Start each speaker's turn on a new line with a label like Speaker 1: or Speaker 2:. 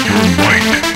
Speaker 1: White.